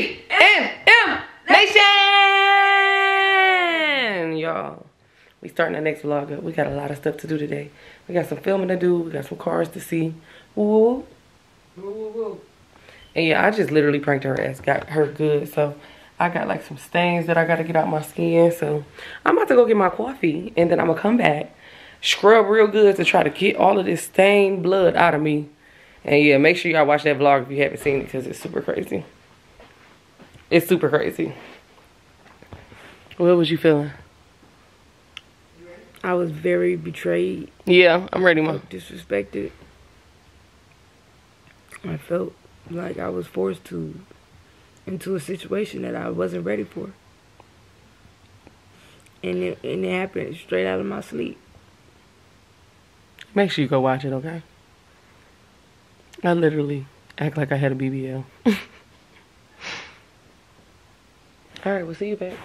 GNM Nation! Y'all, we starting the next vlog up. We got a lot of stuff to do today. We got some filming to do. We got some cars to see. Woo. Woo, woo. And yeah, I just literally pranked her ass. Got her good. So I got like some stains that I got to get out my skin. So I'm about to go get my coffee. And then I'm going to come back. Scrub real good to try to get all of this stained blood out of me. And yeah, make sure y'all watch that vlog if you haven't seen it. Because it's super crazy. It's super crazy. What was you feeling? I was very betrayed, Yeah, I'm ready, mom. disrespected. I felt like I was forced to into a situation that I wasn't ready for. And it, and it happened straight out of my sleep. Make sure you go watch it, okay? I literally act like I had a BBL. All right, we'll see you back.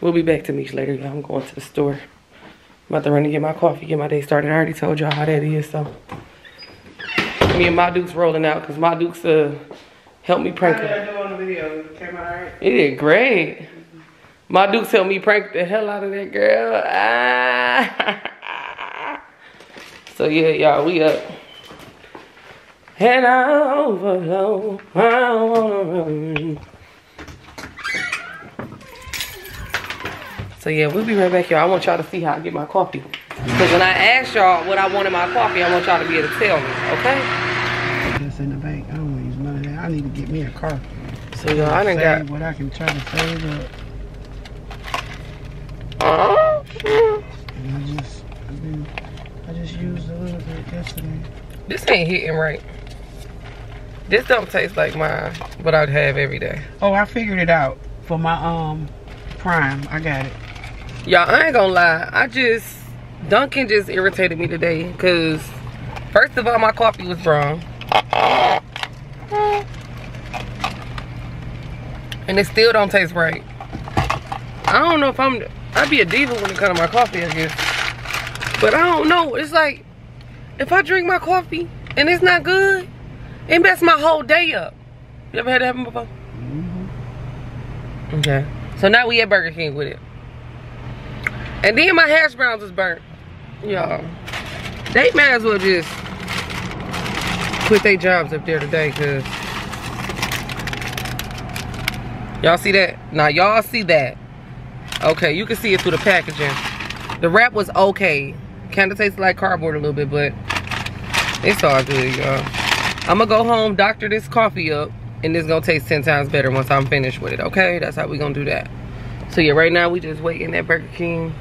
We'll be back to Meesh later, y'all. I'm going to the store. I'm about to run and get my coffee, get my day started. I already told y'all how that is, so. Me and my Duke's rolling out because my Duke's uh, helped me prank her. do on the video? It came out? It did great. My Dukes helped me prank the hell out of that girl. Ah. So yeah, y'all, we up. And I overflow. I wanna run. So yeah, we'll be right back, y'all. I want y'all to see how I get my coffee. Because when I ask y'all what I want in my coffee, I want y'all to be able to tell me, okay? That's in the bank. I don't want to use none of that. I need to get me a car. So y'all, I done got... what I can try to save up. Oh, And I just, been, I just used a little bit yesterday. This ain't hitting right. This don't taste like my what I'd have every day. Oh, I figured it out for my um prime. I got it. Y'all, I ain't gonna lie. I just Dunkin just irritated me today because first of all, my coffee was wrong. And it still don't taste right. I don't know if I'm I'd be a diva when it comes to my coffee, I guess. But I don't know. It's like if I drink my coffee and it's not good, it mess my whole day up. You ever had that happen before? Mhm. Okay. So now we at Burger King with it. And then my hash browns is burnt. Y'all. They might as well just quit their jobs up there today, cause y'all see that? Now y'all see that. Okay, you can see it through the packaging. The wrap was okay. Kinda tastes like cardboard a little bit, but it's all good, y'all. I'm gonna go home, doctor this coffee up, and it's gonna taste 10 times better once I'm finished with it, okay? That's how we gonna do that. So yeah, right now we just waiting at Burger King.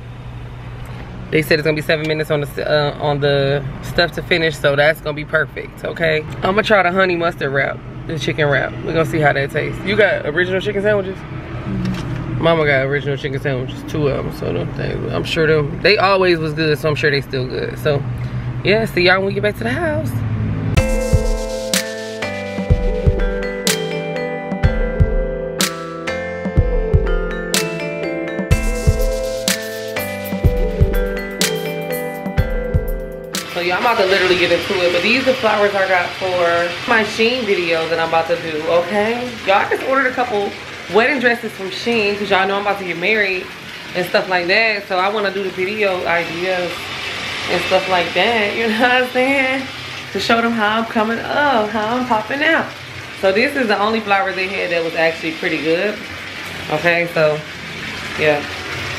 They said it's gonna be seven minutes on the uh, on the stuff to finish, so that's gonna be perfect. Okay, I'm gonna try the honey mustard wrap, the chicken wrap. We're gonna see how that tastes. You got original chicken sandwiches? Mama got original chicken sandwiches, two of them. So them things, I'm sure them they always was good, so I'm sure they still good. So yeah, see y'all when we get back to the house. About to literally get into it. But these are flowers I got for my Shein video that I'm about to do, okay? Y'all, just ordered a couple wedding dresses from Shein because y'all know I'm about to get married and stuff like that. So I want to do the video ideas and stuff like that, you know what I'm saying? To show them how I'm coming up, how I'm popping out. So this is the only flower they had that was actually pretty good. Okay, so yeah.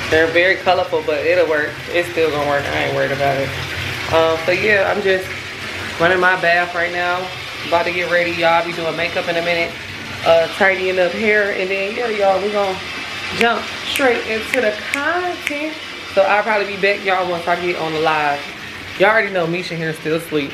They're very colorful, but it'll work. It's still gonna work. I ain't worried about it. Um, so yeah, I'm just running my bath right now. About to get ready. Y'all be doing makeup in a minute. Uh, tidying up hair. And then, yeah, y'all, we gonna jump straight into the content. So I'll probably be back, y'all, once I get on the live. Y'all already know Meisha here still asleep.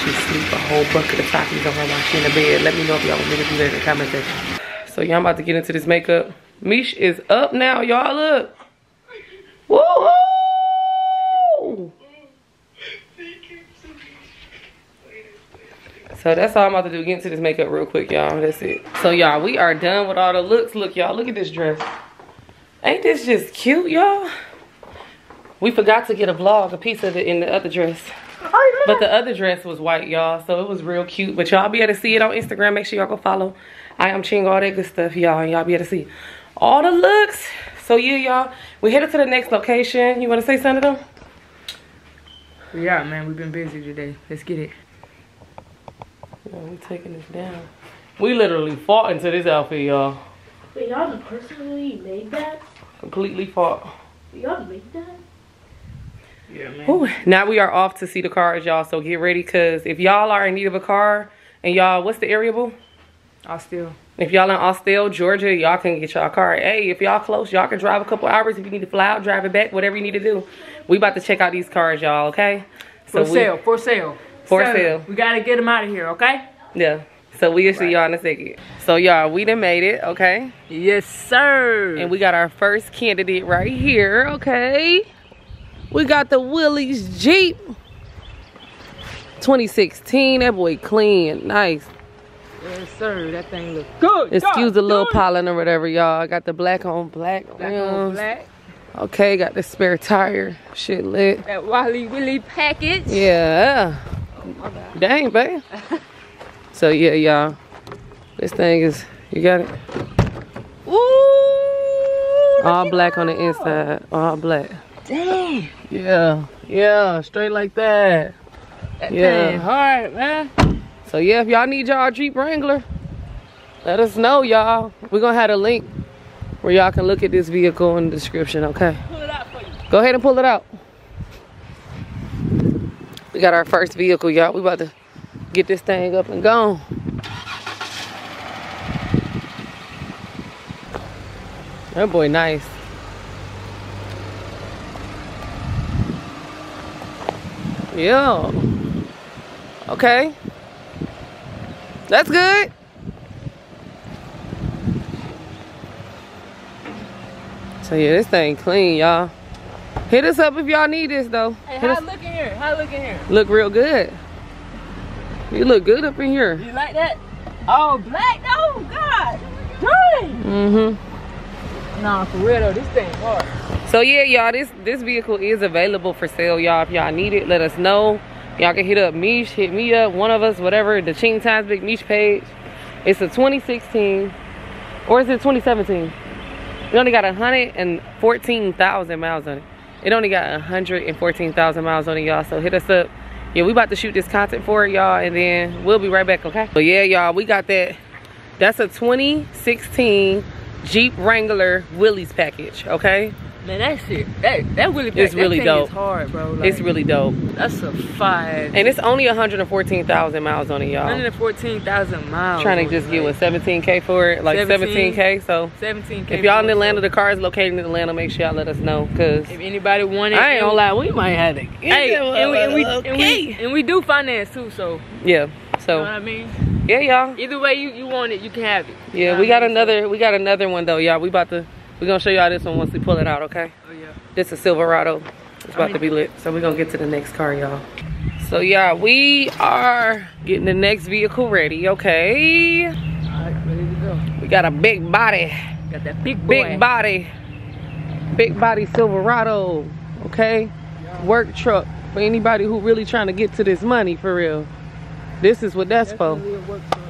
actually sleep a whole bucket of Takis on her while she in the bed. Let me know if y'all want me to do that in the comment section. So y'all about to get into this makeup. Meesh is up now, y'all look. Woohoo! So that's all I'm about to do. Get into this makeup real quick, y'all. That's it. So y'all, we are done with all the looks. Look, y'all, look at this dress. Ain't this just cute, y'all? We forgot to get a vlog, a piece of it in the other dress. Oh, but the other dress was white, y'all. So it was real cute. But y'all be able to see it on Instagram. Make sure y'all go follow. I am Chyng, all that good stuff, y'all. And y'all be able to see all the looks. So yeah, y'all. We headed to the next location. You want to say something to them? We out, man. We've been busy today. Let's get it. Yeah, we taking this down. We literally fought into this outfit, y'all. Wait, y'all personally made that? Completely fought. Y'all made that? Yeah, man. Whew. Now we are off to see the cars, y'all. So get ready, cause if y'all are in need of a car, and y'all, what's the area, boo? I'll still. If y'all in Austell, Georgia, y'all can get y'all a car. Hey, if y'all close, y'all can drive a couple hours. If you need to fly out, drive it back, whatever you need to do. We about to check out these cars, y'all. Okay? For we- sale. For sale. For sale. We gotta get them out of here, okay? Yeah. So we'll see y'all in a second. So y'all, we done made it. Okay. Yes, sir. And we got our first candidate right here, okay? We got the Willys Jeep. 2016, that boy clean, nice. yes, sir. That thing look good. Excuse the little pollen or whatever, y'all. I got the black on black. Black rims. on black. Okay, got the spare tire. Shit lit. That Wally Willy package. Yeah. Dang, babe. so yeah, y'all. This thing is, you got it? Ooh. All black on the inside. All black. Dang. Yeah. Yeah, straight like that. That Yeah. hard, man. So yeah, if y'all need y'all Jeep Wrangler, let us know, y'all. We're gonna have a link where y'all can look at this vehicle in the description, okay? Pull it out for you. Go ahead and pull it out. We got our first vehicle, y'all. We about to get this thing up and gone. That boy nice. Yeah. Okay. That's good. So yeah, this thing clean, y'all. Hit us up if y'all need this though. Hey, Hit how us- look in here? How look in here? Look real good. You look good up in here. You like that? Oh, black? Oh, God. Dang. Mm-hmm. Nah, for real though, this thing hard. So yeah, y'all, this this vehicle is available for sale, y'all. If y'all need it, let us know. Y'all can hit up Meesh, hit me up, one of us, whatever. The Chyng Times Big Meesh page. It's a 2016, or is it 2017? It only got 114,000 miles on it. It only got 114,000 miles on it, y'all. So hit us up. Yeah, we about to shoot this content for it, y'all, and then we'll be right back, okay? So yeah, y'all, we got that. That's a 2016 Jeep Wrangler Willys package, okay? Man, that shit, that that really, It's really dope. Is hard, bro. Like, It's really dope. that's a five. And it's only 114,000 miles on it, y'all. 114,000 miles. Trying to just get like, what 17k for it, like 17. 17k. So 17k. if y'all in it, Atlanta, the car is located in Atlanta. Make sure y'all let us know, cause if anybody wanted it, I ain't gonna lie, we might have to. Get Hey, and we, and, we, and, we, and we do finance too, so yeah. You know what So I mean. yeah, y'all. Either way you, you want it, you can have it. You Yeah, know we what I got mean? another. We got another one though, y'all. We about to. We gonna show y'all this one once we pull it out, okay? Oh yeah. This is Silverado. It's about to be lit. So we're gonna get to the next car, y'all. So yeah, we are getting the next vehicle ready, okay? All right, ready to go. We got a big body. Got that big boy. Big body. Big body Silverado. Okay? Work truck. For anybody who really trying to get to this money for real. This is what that's for. Work truck.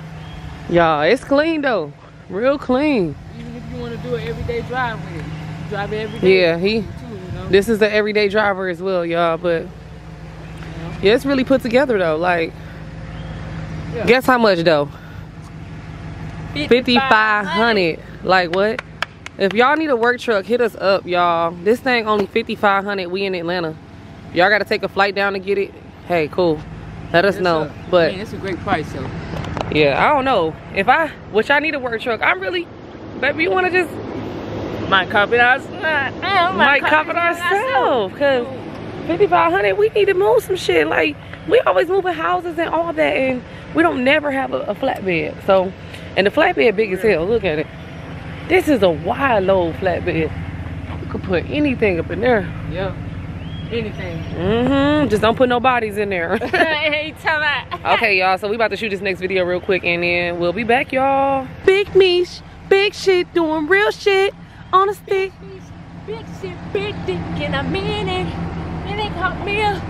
Y'all, it's clean though. Real clean. Even if you want to do an everyday drive with it, drive it every day. Yeah, he too, you know? this is the everyday driver as well, y'all, but yeah, it's really put together though. Like Yeah. guess how much though? 5500 Like what? If y'all need a work truck, hit us up, y'all. This thing only 5500 We in Atlanta. Y'all gotta take a flight down to get it. Hey, cool. Let us Yes, know. sir. I But mean, it's a great price, so. yeah, I don't know. If I which I need a work truck, I'm really baby, you wanna just Might cop it out. Uh, might cop it ourselves. Cause 5500 we need to move some shit. Like we always moving houses and all that and we don't never have a, a flatbed. So and the flatbed big as hell. Look at it. This is a wide load flatbed. You could put anything up in there. Yeah. Anything. Mm-hmm. Just don't put no bodies in there. hey, tell that. okay, y'all. So we about to shoot this next video real quick, and then we'll be back, y'all. Big Meesh, big shit, doing real shit on a stick. Big shit, big dick, and I mean it. And they caught me a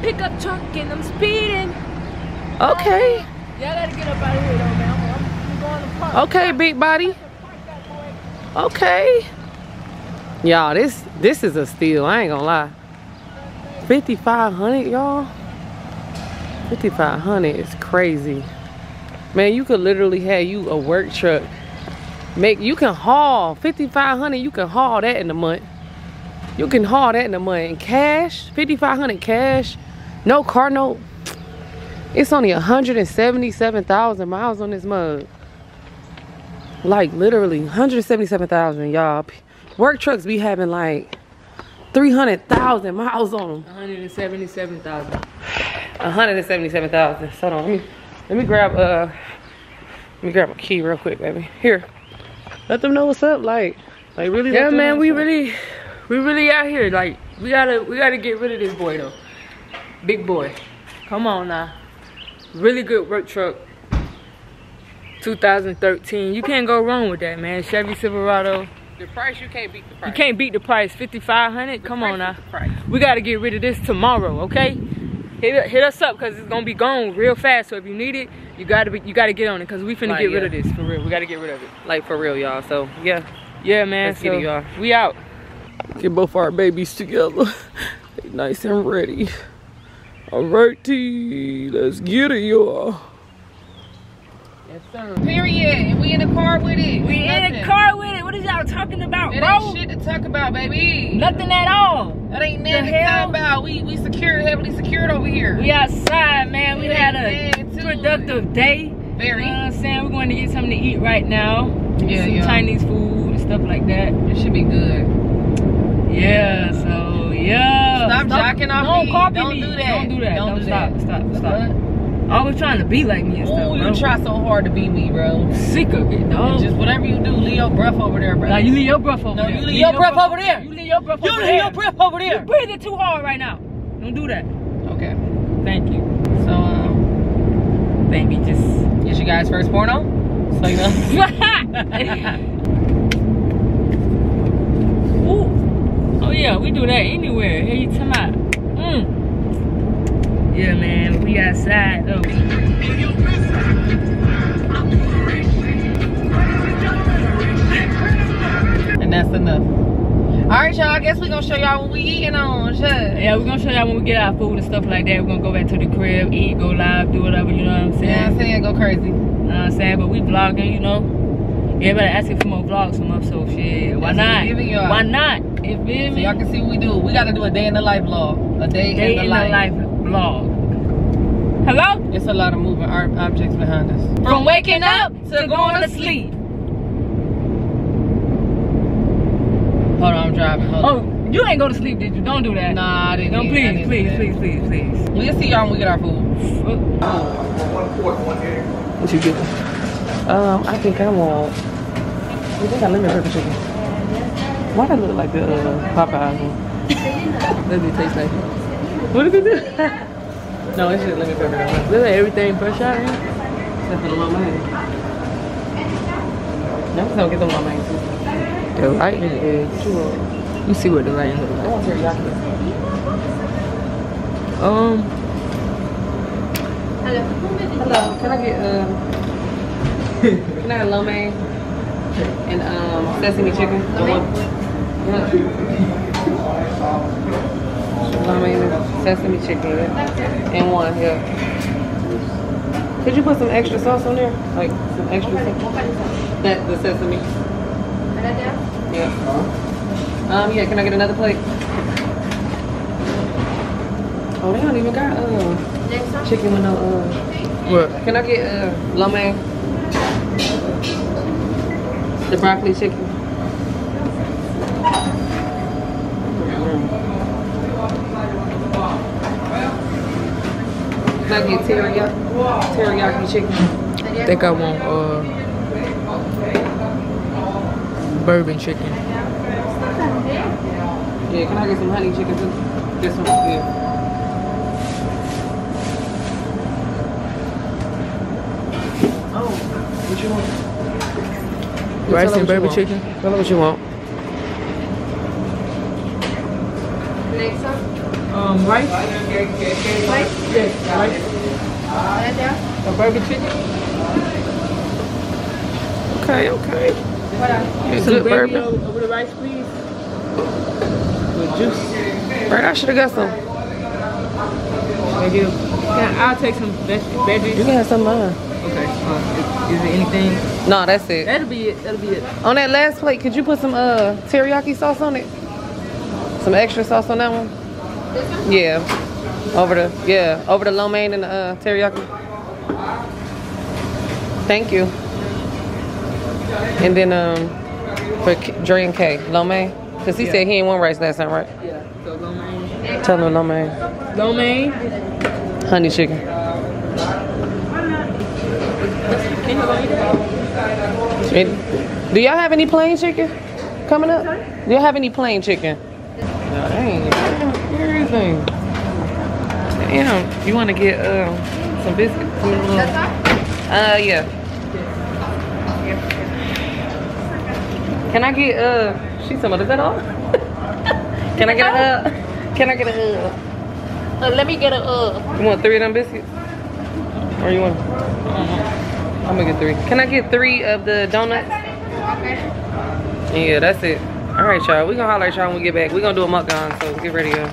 pickup truck and I'm speeding. Okay. Y'all gotta get up out of here though, man. I'm, I'm going to park. Okay, big body. Park that boy. Okay. Y'all, this this is a steal. I ain't gonna lie. 5500 y'all. 5500 is crazy. Man, you could literally have you a work truck. Make you can haul 5500 you can haul that in a month. You can haul that in a month. And cash, 5500 cash, no car note. It's only 177,000 miles on this mug. Like literally 177,000, y'all. Work trucks be having like 300,000 miles on them. 177,000. 177,000. Hold on, let me let me grab uh let me grab a key real quick, baby. Here. Let them know what's up. Like, like really. Yeah, man, we up. really, we really out here. Like, we gotta, we gotta get rid of this boy though. Big boy. Come on now. Really good work truck. 2013. You can't go wrong with that, man. Chevy Silverado. The price. You can't beat the price. You can't beat the price. 5500 Come price on now. is the price. We gotta get rid of this tomorrow, okay? Hit, hit us up because it's gonna be gone real fast. So if you need it, you gotta be, you gotta get on it because we finna Like, get rid of this for real. We gotta get rid of it. Like for real, y'all. So yeah, Yeah, man. Let's get it, y'all. We out. get both our babies together. they nice and ready. All right, T. Let's get it, y'all. Yes, sir. Period. In the car with it. We in the car with it. What is y'all talking about, It bro? ain't shit to talk about, baby. Nothing at all. That ain't nothing to hell? talk about. We we secured, heavily secured over here. We outside, man. We It had a productive day. Very. You know what I'm saying? We're going to get something to eat right now. Yeah, Some yeah. Chinese food and stuff like that. It should be good. Yeah, so yeah. Stop jocking off Don't me. copy Don't me. do that. Don't do that. Don't Don't do stop. that. Stop. Stop. What? Always trying to be like me and stuff, Ooh, bro. you try so hard to be me, bro. Sick of it, dog. Just whatever you do, leave your breath over there, bro. Now you leave your breath over No, there. you leave your breath over there. You leave your breath you over leave there. your breath over You're breathing too hard right now. Don't do that. Okay. Thank you. So, um, Thank you. Just. it's your guys' first porno. So you know. Ooh. Oh yeah, we do that anywhere. Here you talking about? Yeah, man, we outside though. and that's enough. All right, y'all. I guess we gonna show y'all what we eating on. Shit. Yeah, we're gonna show y'all when we get our food and stuff like that. We're gonna go back to the crib, eat, go live, do whatever. You know what I'm saying? Yeah, I'm saying go crazy. You know what I'm saying? But we vlogging, you know. Everybody asking for more vlogs from us, so shit. Why That's not? giving y'all. Why not? You feel So y'all can see what we do. We gotta do a day in the life vlog. A day, Day in the in life. the life vlog. Hello? It's a lot of moving art objects behind us. From waking up to going to sleep. Hold on, I'm driving. Hold on. Oh, you ain't go to sleep, did you? Don't do that. Nah, I didn't. No, please, didn't please, do that. please, please, please. We'll see y'all when we get our food. What you get? Um, I think I want. I think I lemon pepper chicken. Why that look like the uh, Popeyes one? Does it taste like it? What did it do? no, it's just lemon pepper. Look at everything fresh out here. Except for the lo mein. No, so get the lo mein too. The lighting is. You? Let me see what the lighting look I want teriyaki. Um, Hello, Hello. can I get uh, can I have lo mein and um sesame chicken? The one- Yeah. Lo mein and sesame chicken. And one, yeah. Could you put some extra sauce on there? Like some extra sauce? That the sesame. Yeah. Um yeah, can I get another plate? Oh, they don't even got uh chicken with no uh what? can I get uh, lo mein? The broccoli chicken. Can I get teriyaki? Teriyaki chicken. I think I want uh bourbon chicken. Yeah, can I get some honey chicken too? This one's good. Oh, what you want? Rice Tell and what baby chicken. Tell her what you want. Um, rice. Rice. Yes, rice. A burger chicken. Okay, okay. It's Some good gravy bourbon. over, over the rice, please. With juice. Right, I should have got some. Thank you. Can I, I'll take some veg- You can have some mine. Okay. Uh, is, is it anything? No, that's it. That'll be it. That'll be it. On that last plate, could you put some uh teriyaki sauce on it? Some extra sauce on that one? Yeah. Over the yeah, over the lo mein and the uh, teriyaki. Thank you. And then um for K- Dre and K, lo mein, cause he said he ain't want rice last time, right? Yeah. So lo mein. Tell him lo mein, Lo mein. honey chicken. Can you go eat it? Do y'all have any plain chicken coming up? Do y'all have any plain chicken? No, dang, everything. Damn, you want to get uh, some biscuits? Uh, yeah. Can I get uh? She's about is that all? Can I get a uh? Can I get a uh? Uh, let me get a uh. You want three of them biscuits? Or you want? I'm gonna get three. Can I get three of the donuts? Yeah, that's it. All right, y'all. We gonna holler at y'all when we get back. We gonna do a mukbang, so get ready, y'all.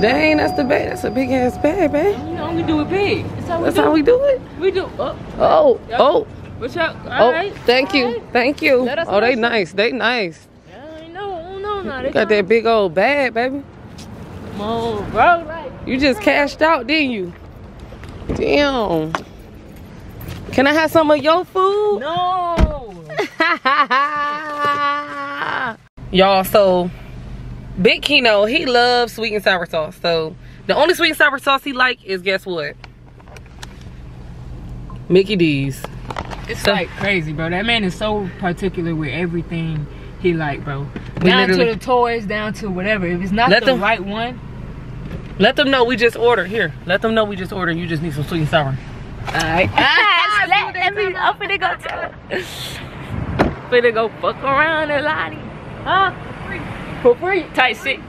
Dang, that's the bag. That's a big ass bag, babe. You know we do it big. That's how we That's do. how we do it. We do. Oh, Oh, oh, what's up? oh. All right. Thank you, All right. thank you. Oh, they nice. They nice. I know, no, no, they Got that big old bag, baby. Come on, bro. You just cashed out, didn't you? Damn. Can I have some of your food? no. Y'all, so Big Kino, he loves sweet and sour sauce. So the only sweet and sour sauce he like is guess what? Mickey D's. It's So- like crazy, bro. That man is so particular with everything he like, bro. Down to the toys, down to whatever. If it's not the them- right one, Let them know we just ordered. Here, let them know we just ordered. You just need some sweet and sour. alright. Ah, let every I'm finna go tell her. Finna go fuck around and Lottie. Huh? For free. Tight shit.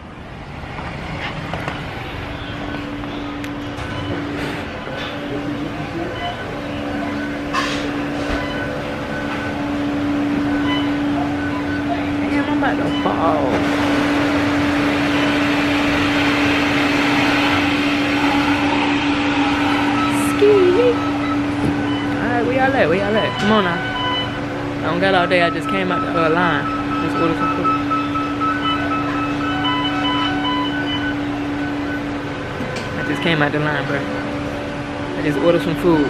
Damn, I'm about to fall. Alright, where y'all at? Where y'all at? Come on now. I don't got all day. I just came out the uh, line. Just order some food. I just came out the line, bro. I just ordered some food.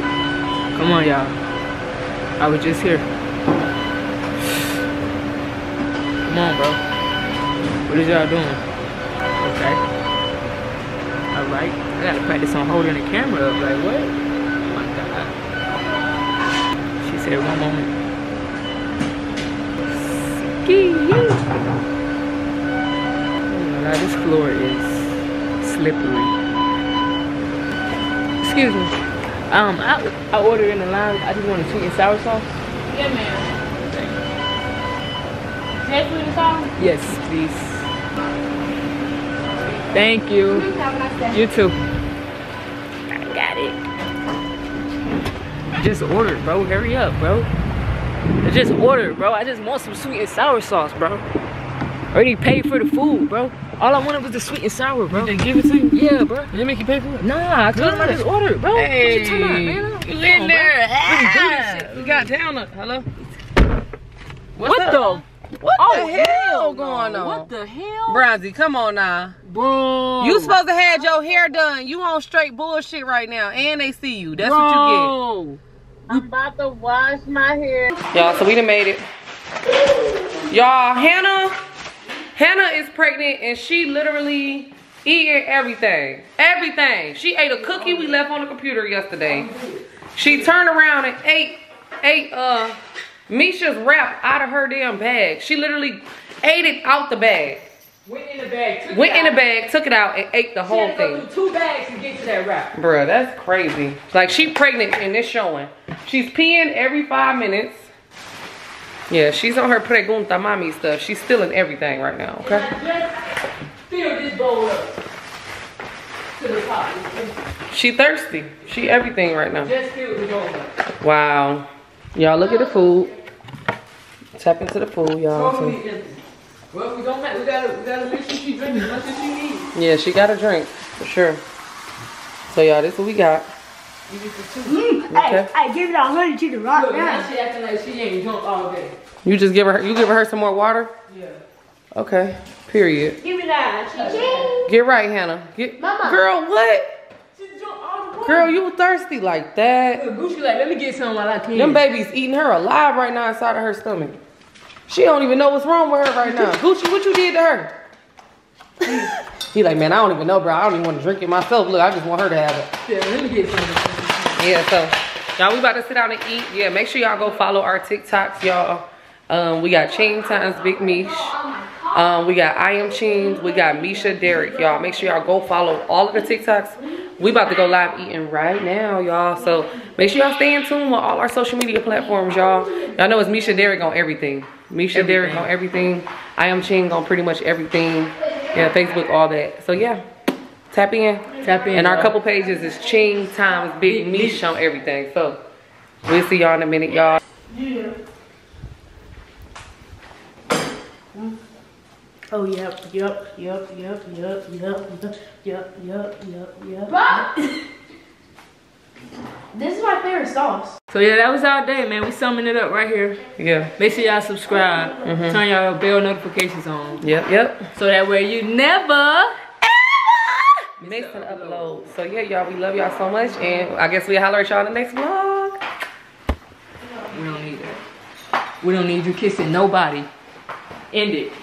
Come on, y'all. I was just here. Come on, bro. What is y'all doing? Okay. Alright. I gotta practice on holding the camera up. Like, what? Said, one moment. Ski. Now this floor is slippery. Excuse me. Um, I, I ordered in the line. I just want a sweet and sour sauce. Yeah. Jet food and sour? Yes, please. Thank you. Have a nice day. You too. Just ordered, bro. Hurry up, bro. I just ordered, bro. I just want some sweet and sour sauce, bro. Already paid for the food, bro. All I wanted was the sweet and sour, bro. They give it to you? Yeah, bro. They make you pay for it? Nah, I told him I just ordered, bro. What you talking about, man? you Come in on, there? bro. We can do this ah, shit. We got down. A, hello. What's What up? the? What Oh, the hell going on? What the hell? Bronzy, come on now. Bro. You supposed to have your hair done. You on straight bullshit right now, and they see you. That's what Bro. I'm about to wash my hair. Y'all, so we done made it. Y'all, Hannah, Hannah is pregnant, and she literally eating everything, everything. She ate a cookie we left on the computer yesterday. She turned around and ate, ate uh Meisha's wrap out of her damn bag. She literally ate it out the bag. Went in the bag. Took Went it in bag, took it out, and ate the She whole thing. two bags to get to that wrap. Bruh, that's crazy. Like she pregnant and it's showing. She's peeing every five minutes. Yeah, she's on her pregunta mommy stuff. She's stealing everything right now, okay? Fill this bowl up to the top. She thirsty. She everything right now. Just fill the bowl up. Wow. Y'all look at the food. Tap into the food, y'all. Totally empty. Well, we don't matter. We gotta, we gotta make sure she drinks as much as she needs. Yeah, she got a drink for sure. So y'all, this is what we got. Even for two. Mm, Okay. Hey, I give it a hundred to the rock Look, now now. she acting like she ain't drunk all day. You just give her you give her some more water? Yeah. Okay. Period. Give me that. Chyng. Get right, Hannah. Get Mama. Girl, what? She drunk all the water. Girl, you thirsty like that. Look, Gucci like, let me get some while I can. Them babies eating her alive right now inside of her stomach. She don't even know what's wrong with her right now. Gucci, what you did to her? he like, man, I don't even know, bro. I don't even want to drink it myself. Look, I just want her to have it. Yeah, let me get some. Yeah, so y'all, we about to sit down and eat. Yeah, make sure y'all go follow our TikToks, y'all. Um, we got Chain Times Big Meesh. Um, we got I Am Chains. We got Meisha Derrick, y'all. Make sure y'all go follow all of the TikToks. We about to go live eating right now, y'all. So make sure y'all stay in tune with all our social media platforms, y'all. Y'all know it's Meisha Derrick on everything. Meisha Derrick on everything. I Am Chyng on pretty much everything. Yeah, Facebook, all that. So yeah, tap in. Tap in, And our y'all. couple pages is Chyng times Big Meesh on everything. So we'll see y'all in a minute, y'all. Oh, yep, yep, yep, yep, yep, yep, yep, yep, yep, yep. This is my favorite sauce. So yeah, that was our day, man. We summing it up right here. Yeah. Make sure y'all subscribe. Mm-hmm. Turn y'all bell notifications on. Yep, yep. So that way you never ever Miss an upload. So yeah, y'all, we love y'all so much. And I guess we'll holler at y'all in the next vlog. We don't need that. We don't need you kissing nobody. End it.